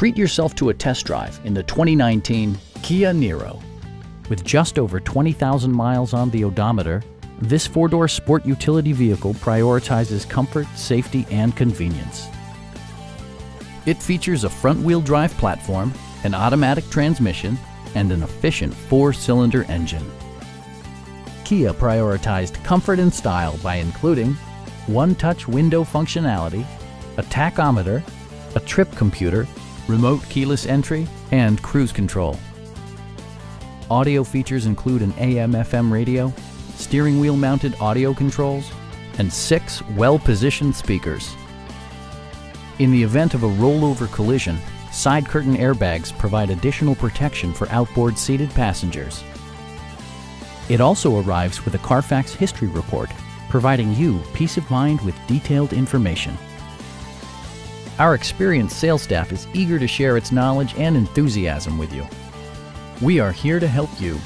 Treat yourself to a test drive in the 2019 Kia Niro. With just over 20,000 miles on the odometer, this four-door sport utility vehicle prioritizes comfort, safety, and convenience. It features a front-wheel drive platform, an automatic transmission, and an efficient four-cylinder engine. Kia prioritized comfort and style by including one-touch window functionality, a tachometer, a trip computer, remote keyless entry, and cruise control. Audio features include an AM-FM radio, steering wheel mounted audio controls, and six well-positioned speakers. In the event of a rollover collision, side curtain airbags provide additional protection for outboard seated passengers. It also arrives with a Carfax history report, providing you peace of mind with detailed information. Our experienced sales staff is eager to share its knowledge and enthusiasm with you. We are here to help you